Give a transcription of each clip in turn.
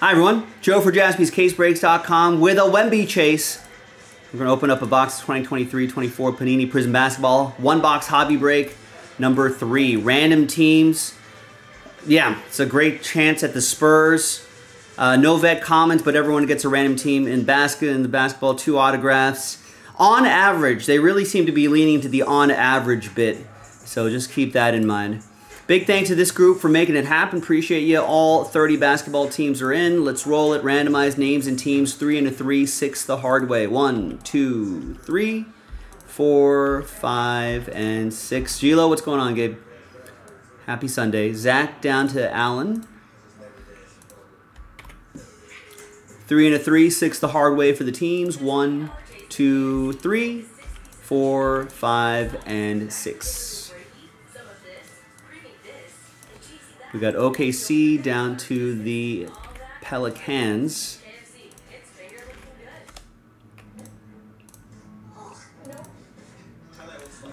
Hi everyone, Joe for jaspyscasebreaks.com with a Wemby chase. We're going to open up a box 2023-24 Panini Prizm Basketball. One box hobby break, number three. Random teams. Yeah, it's a great chance at the Spurs. Uh, no vet commons, but everyone gets a random team in basket in the basketball, two autographs. On average, they really seem to be leaning to the on average bit. So just keep that in mind. Big thanks to this group for making it happen. Appreciate you. All 30 basketball teams are in. Let's roll it. Randomize names and teams. Three and a three, six the hard way. One, two, three, four, five, and six. Gilo, what's going on, Gabe? Happy Sunday. Zach down to Allen. Three and a three, six the hard way for the teams. One, two, three, four, five, and six. We got OKC down to the Pelicans.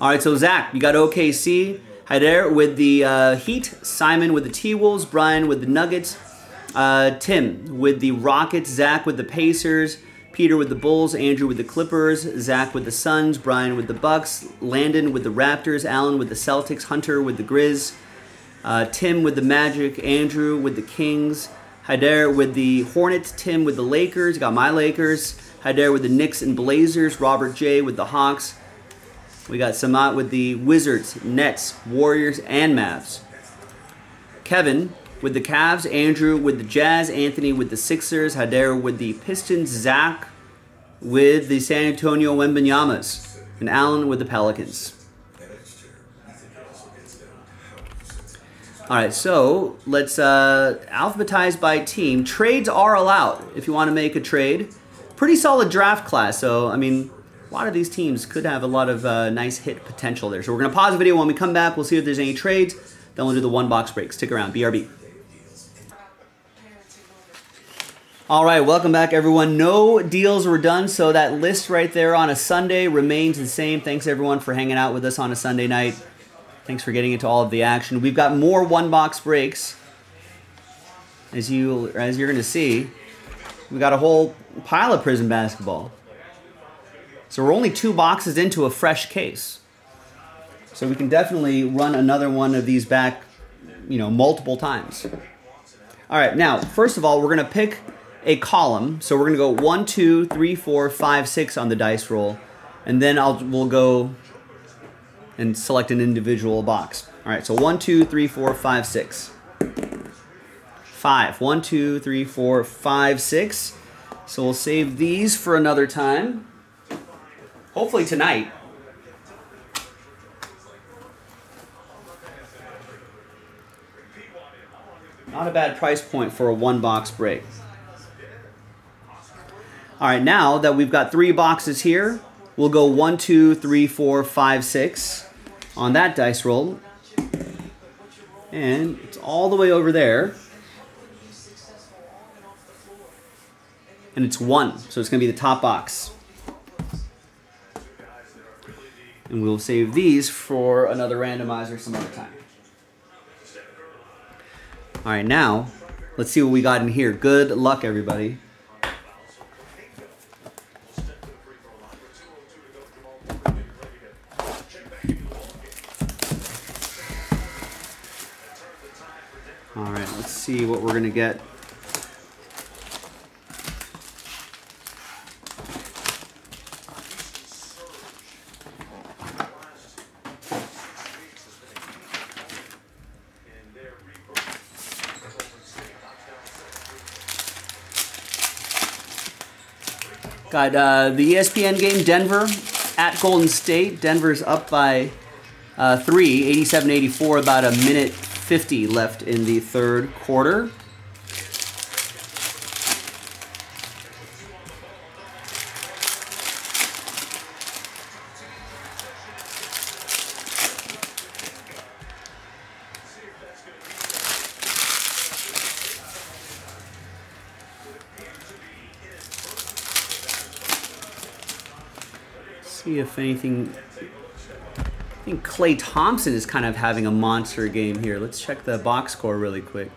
All right, so Zach, you got OKC. Hyder with the uh, Heat, Simon with the T-Wolves, Brian with the Nuggets, uh, Tim with the Rockets, Zach with the Pacers, Peter with the Bulls, Andrew with the Clippers, Zach with the Suns, Brian with the Bucks, Landon with the Raptors, Alan with the Celtics, Hunter with the Grizz, uh, Tim with the Magic, Andrew with the Kings, Hyder with the Hornets, Tim with the Lakers, got my Lakers, Hyder with the Knicks and Blazers, Robert J with the Hawks. We got Samat with the Wizards, Nets, Warriors, and Mavs. Kevin with the Cavs, Andrew with the Jazz, Anthony with the Sixers, Hyder with the Pistons, Zach with the San Antonio Wembanyamas, and Allen with the Pelicans. All right, so let's uh, alphabetize by team. Trades are allowed if you want to make a trade. Pretty solid draft class, so I mean, a lot of these teams could have a lot of uh, nice hit potential there. So we're going to pause the video. When we come back, we'll see if there's any trades. Then we'll do the one box break. Stick around. BRB. All right, welcome back, everyone. No deals were done, so that list right there on a Sunday remains the same. Thanks, everyone, for hanging out with us on a Sunday night. Thanks for getting into all of the action. We've got more one box breaks. As you as you're going to see, we got a whole pile of Prizm basketball. So we're only two boxes into a fresh case. So we can definitely run another one of these back, you know, multiple times. All right, now, first of all, we're going to pick a column. So we're going to go one, two, three, four, five, six on the dice roll. And then I'll we'll go and select an individual box. All right, so one, two, three, four, five, six. Five. One, two, three, four, five, six. So we'll save these for another time. Hopefully tonight. Not a bad price point for a one box break. All right, now that we've got three boxes here, we'll go one, two, three, four, five, six on that dice roll. And it's all the way over there. And it's one, so it's going to be the top box. And we'll save these for another randomizer some other time. All right, now let's see what we got in here. Good luck, everybody. See what we're to get. Got uh, the ESPN game, Denver at Golden State. Denver's up by uh, three, 87-84, about a minute 50 left in the third quarter. See if anything I think Klay Thompson is kind of having a monster game here. Let's check the box score really quick.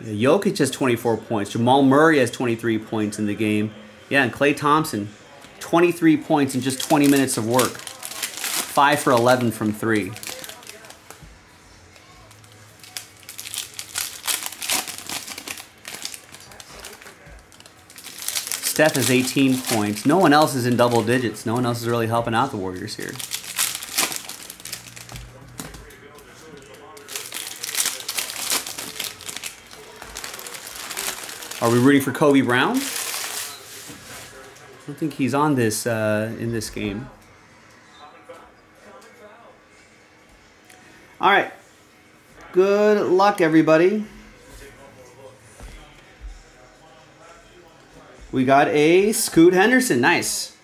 Yeah, Jokic has 24 points. Jamal Murray has 23 points in the game. Yeah, and Klay Thompson, 23 points in just 20 minutes of work. 5 for 11 from 3. Steph has 18 points. No one else is in double digits. No one else is really helping out the Warriors here. Are we rooting for Kobe Brown? I don't think he's on this uh, in this game. All right. Good luck, everybody. We got a Scoot Henderson. Nice.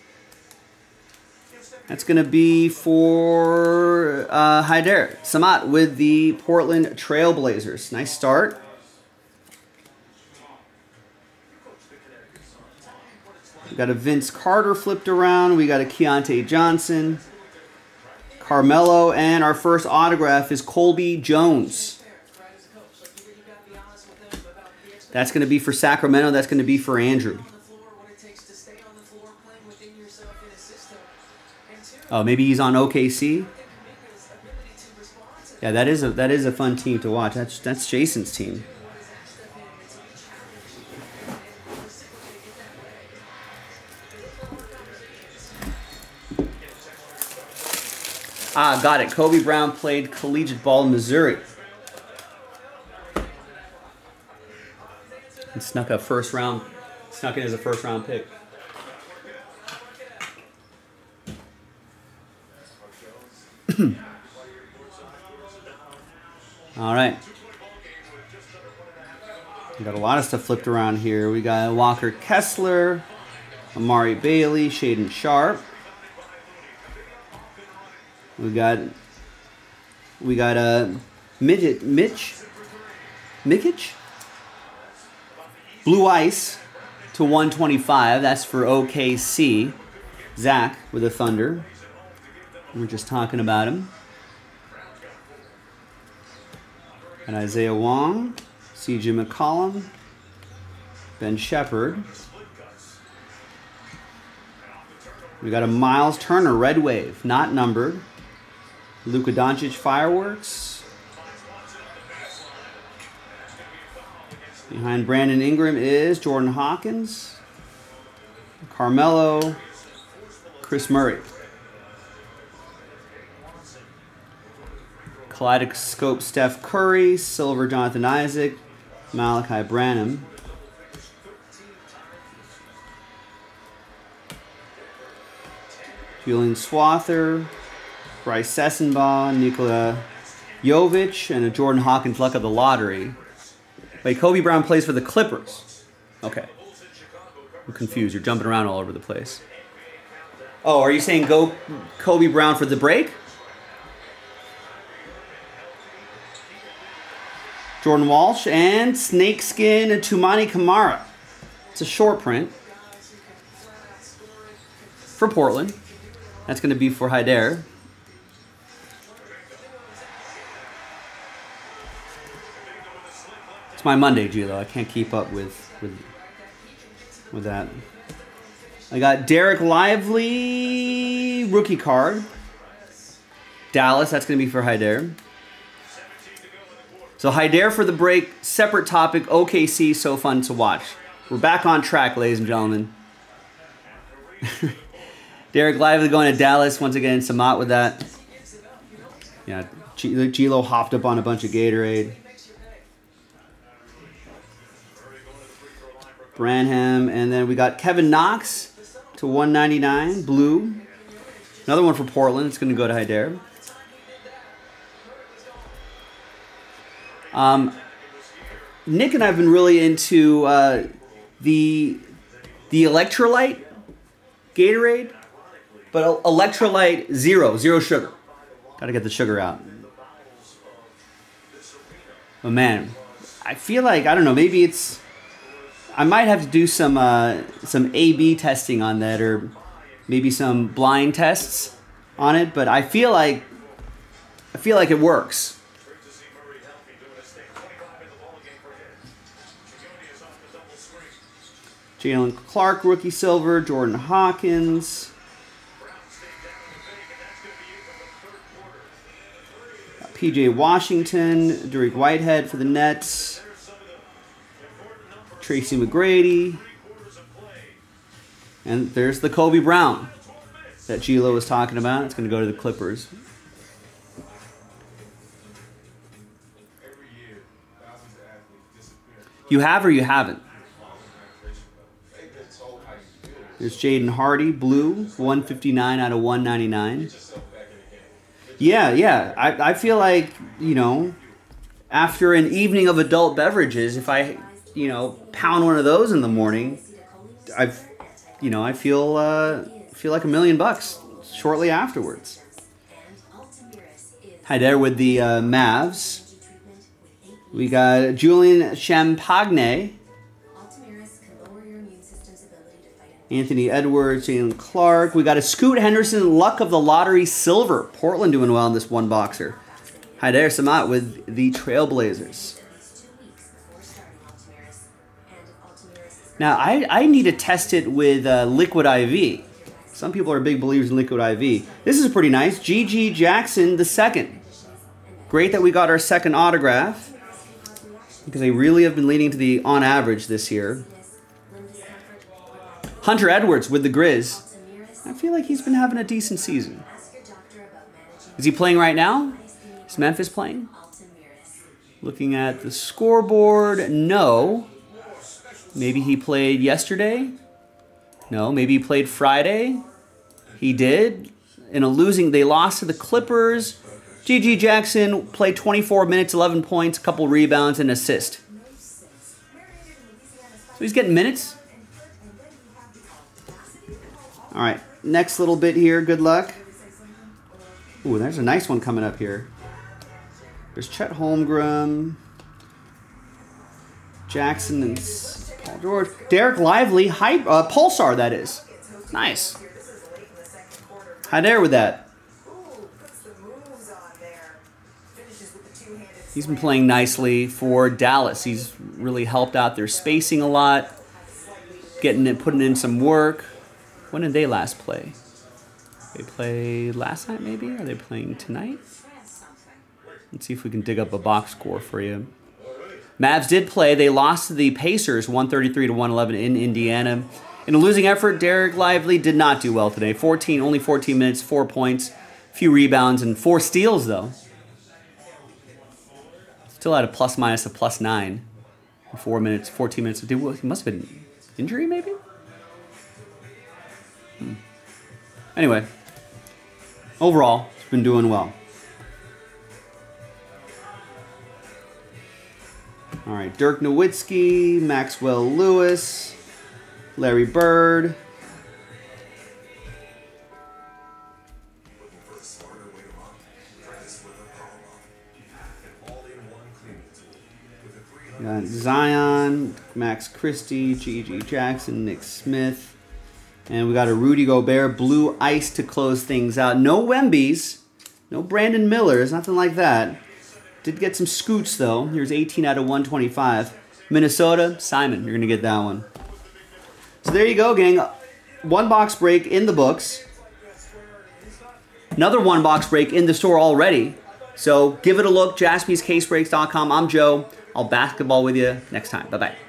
That's going to be for uh, Haider. Samat with the Portland Trailblazers. Nice start. We got a Vince Carter flipped around. We got a Keyontae Johnson. Carmelo. And our first autograph is Colby Jones. That's going to be for Sacramento. That's going to be for Andrew. Oh, maybe he's on OKC. Yeah, that is a that is a fun team to watch. That's that's Jason's team. Ah, got it. Kobe Brown played collegiate ball in Missouri. And snuck a first round, snuck in as a first round pick. All right. We got a lot of stuff flipped around here. We got Walker Kessler, Amari Bailey, Shaedon Sharpe. We got we got a uh, midget Mitch Mikic Blue Ice to 125. That's for OKC. Zach with the Thunder. We're just talking about him. And Isaiah Wong, CJ McCollum, Ben Sheppard. We got a Miles Turner Red Wave, not numbered. Luka Doncic Fireworks. Behind Brandon Ingram is Jordan Hawkins, Carmelo, Kris Murray. Kaleidoscope Steph Curry, Silver Jonathan Isaac, Malachi Branham. Julian Strawther, Brice Sensabaugh, Nikola Jovic, and a Jordan Hawkins luck of the lottery. Wait, Kobe Brown plays for the Clippers. Okay. I'm confused. You're jumping around all over the place. Oh, are you saying go Kobe Brown for the break? Jordan Walsh and Snakeskin and Toumani Camara. It's a short print for Portland. That's going to be for Haider. It's my Monday, Gilo. I can't keep up with with with that. I got Dereck Lively rookie card. Dallas. That's going to be for Haider. So Haider for the break. Separate topic. OKC. So fun to watch. We're back on track, ladies and gentlemen. Dereck Lively going to Dallas once again. Samat with that. Yeah, Gilo hopped up on a bunch of Gatorade. Branham, and then we got Kevin Knox to 199, blue. Another one for Portland. It's going to go to Haider. Um, Nick and I have been really into uh, the the electrolyte Gatorade, but electrolyte zero, zero sugar. Got to get the sugar out. But man, I feel like I don't know. Maybe it's I might have to do some uh, some A/B testing on that, or maybe some blind tests on it. But I feel like I feel like it works. Jaylen Clark, rookie silver. Jordan Hawkins. PJ Washington, Dariq Whitehead for the Nets. Tracy McGrady. And there's the Kobe Brown that Gilo was talking about. It's going to go to the Clippers. You have or you haven't? There's Jaden Hardy, blue, 159 out of 199. Yeah, yeah. I, I feel like, you know, after an evening of adult beverages, if I, you know, pound one of those in the morning, I've, you know, I feel uh, feel like a million bucks shortly afterwards. Haider with the uh, Mavs. We got Julian Champagnie, Anthony Edwards, Jaylen Clark. We got a Scoot Henderson, Luck of the Lottery Silver. Portland doing well in this one boxer. Haider, Samat with the Trailblazers. Now, I, I need to test it with uh, Liquid IV. Some people are big believers in Liquid IV. This is pretty nice. GG Jackson the second. Great that we got our second autograph because they really have been leading to the on average this year. Hunter Edwards with the Grizz. I feel like he's been having a decent season. Is he playing right now? Is Memphis playing? Looking at the scoreboard, no. Maybe he played yesterday? No, maybe he played Friday? He did. In a losing, they lost to the Clippers. GG Jackson played 24 minutes, 11 points, a couple rebounds, and assist. So he's getting minutes. All right, next little bit here. Good luck. Ooh, there's a nice one coming up here. There's Chet Holmgren, Jackson, and Paul George. Dereck Lively, uh, Pulsar, that is. Nice. Haider with that. He's been playing nicely for Dallas. He's really helped out their spacing a lot, getting it, putting in some work. When did they last play? They played last night, maybe? Are they playing tonight? Let's see if we can dig up a box score for you. Mavs did play. They lost to the Pacers 133 to 111 in Indiana. In a losing effort, Dereck Lively did not do well today. 14, only 14 minutes, four points, few rebounds, and four steals though. Still at a plus minus of plus nine. Four minutes, 14 minutes. He must have been injury, maybe? Anyway, overall, it's been doing well. All right, Dirk Nowitzki, Maxwell Lewis, Larry Bird, Zion, Max Christie, G.G. Jackson, Nick Smith. And we got a Rudy Gobert blue ice to close things out. No Wemby's, no Brandon Millers, nothing like that. Did get some scoots though. Here's 18 out of 125. Minnesota, Simon, you're gonna get that one. So there you go, gang. One box break in the books. Another one box break in the store already. So give it a look, jaspyscasebreaks.com. I'm Joe. I'll basketball with you next time. Bye bye.